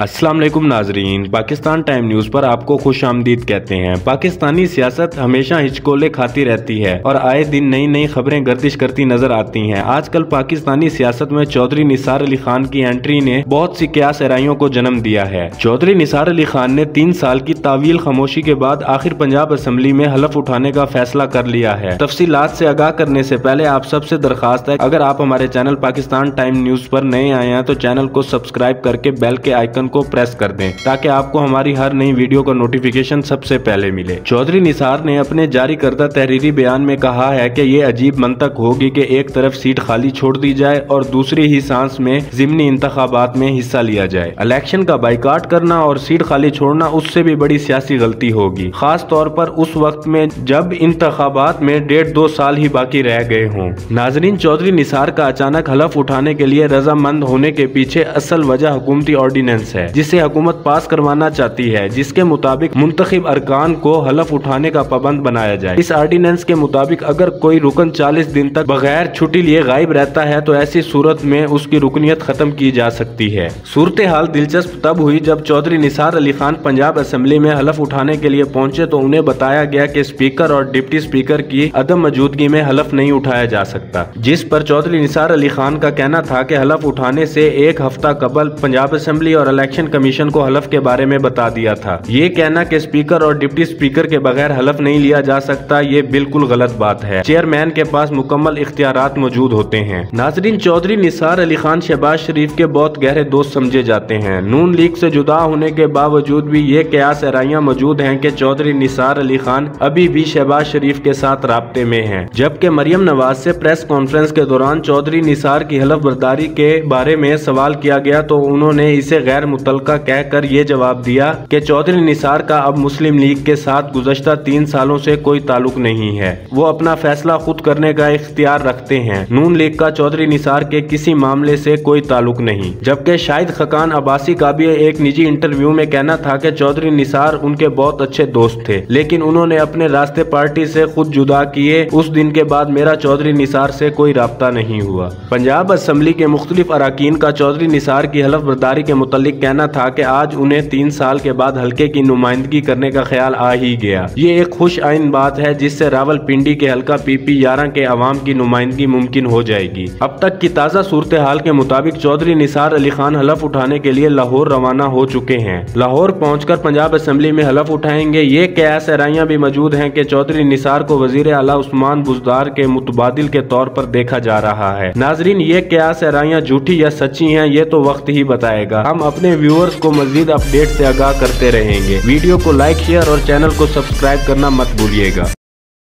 वालेकुम नाजरीन। Pakistan time news पर आपको खुश आमदीद कहते हैं। पाकिस्तानी सियासत हमेशा हिचकोले खाती रहती है और आए दिन नई नई खबरें गर्दिश करती नज़र आती हैं। आजकल पाकिस्तानी सियासत में चौधरी निसार अली खान की एंट्री ने बहुत सी क्या सराइयों को जन्म दिया है। चौधरी निसार अली खान ने तीन साल की तावील खामोशी के बाद आखिर पंजाब असम्बली में हलफ उठाने का फैसला कर लिया है। तफसीलात से आगाह करने से पहले आप सबसे दरखास्त है। अगर आप हमारे चैनल पाकिस्तान टाइम न्यूज़ पर नए आए हैं तो चैनल को सब्सक्राइब करके बेल के आइकन को प्रेस कर दें ताकि आपको हमारी हर नई वीडियो का नोटिफिकेशन सबसे पहले मिले। चौधरी निसार ने अपने जारी करदा तहरीरी बयान में कहा है कि ये अजीब मंतक होगी कि एक तरफ़ सीट खाली छोड़ दी जाए और दूसरी ही सांस में जिमनी इंतबात में हिस्सा लिया जाए। इलेक्शन का बाइकाट करना और सीट खाली छोड़ना उससे भी बड़ी सियासी गलती होगी। खास तौर पर उस वक्त में जब इंतबात में डेढ़ दो साल ही बाकी रह गए हों। नाजरीन, चौधरी निसार का अचानक हलफ उठाने के लिए रजामंद होने के पीछे असल वजह हुकूमती ऑर्डिनेंस है। जिसे हुकूमत पास करवाना चाहती है, जिसके मुताबिक मुंतखब अरकान को हलफ उठाने का पाबंद बनाया जाए। इस आर्डिनेंस के मुताबिक अगर कोई रुकन चालीस दिन तक बगैर छुट्टी लिए गायब रहता है तो ऐसी सूरत में उसकी रुकनीत खत्म की जा सकती है। सूरत हाल दिलचस्प तब हुई जब चौधरी निसार अली खान पंजाब असम्बली में हलफ उठाने के लिए पहुँचे तो उन्हें बताया गया कि स्पीकर और डिप्टी स्पीकर की अदम मौजूदगी में हलफ नहीं उठाया जा सकता, जिस पर चौधरी निसार अली खान का कहना था कि हलफ उठाने से एक हफ़्ता कबल पंजाब असम्बली और इलेक्शन कमीशन को हलफ के बारे में बता दिया था। ये कहना कि स्पीकर और डिप्टी स्पीकर के बगैर हलफ नहीं लिया जा सकता, ये बिल्कुल गलत बात है। चेयरमैन के पास मुकम्मल इख्तियार मौजूद होते हैं। नाजरीन चौधरी निसार अली खान शहबाज शरीफ के बहुत गहरे दोस्त समझे जाते हैं। नून लीग से जुदा होने के बावजूद भी ये क्या सराइयाँ मौजूद हैं कि चौधरी निसार अली खान अभी भी शहबाज शरीफ के साथ रबते में हैं। जबकि मरियम नवाज़ से प्रेस कॉन्फ्रेंस के दौरान चौधरी निसार की हलफ बर्दारी के बारे में सवाल किया गया तो उन्होंने इसे गैर मुतल कहकर ये जवाब दिया कि चौधरी निसार का अब मुस्लिम लीग के साथ गुजशत तीन सालों से कोई ताल्लुक नहीं है। वो अपना फैसला खुद करने का इख्तियार रखते हैं। नून लीग का चौधरी निसार के किसी मामले से कोई ताल्लुक नहीं। जबकि शाहिद खकान अब्बासी का भी एक निजी इंटरव्यू में कहना था कि चौधरी निसार उनके बहुत अच्छे दोस्त थे, लेकिन उन्होंने अपने रास्ते पार्टी से खुद जुदा किए। उस दिन के बाद मेरा चौधरी निसार से कोई रबता नहीं हुआ। पंजाब असम्बली के मुख्तलिफ़ अरकान का चौधरी निसार की हलफ बर्दारी के मुतलिक कहना था कि आज उन्हें तीन साल के बाद हल्के की नुमाइंदगी करने का ख्याल आ ही गया। ये एक खुश आइन बात है, जिससे रावल पिंडी के हल्का पीपी यारा के अवाम की नुमाइंदगी मुमकिन हो जाएगी। अब तक की ताज़ा सूरत हाल के मुताबिक चौधरी निसार अली खान हलफ उठाने के लिए लाहौर रवाना हो चुके हैं। लाहौर पहुंचकर पंजाब असम्बली में हलफ उठाएँगे। ये क्या सहराइयाँ भी मौजूद हैं कि चौधरी निसार को वज़ीर अला उस्मान बुजदार के मुतबादिल के तौर पर देखा जा रहा है। नाजरीन, ये क्या सहराइयाँ झूठी या सच्ची हैं, ये तो वक्त ही बताएगा। हम अपने व्यूअर्स को मजीद अपडेट से आगाह करते रहेंगे। वीडियो को लाइक शेयर और चैनल को सब्सक्राइब करना मत भूलिएगा।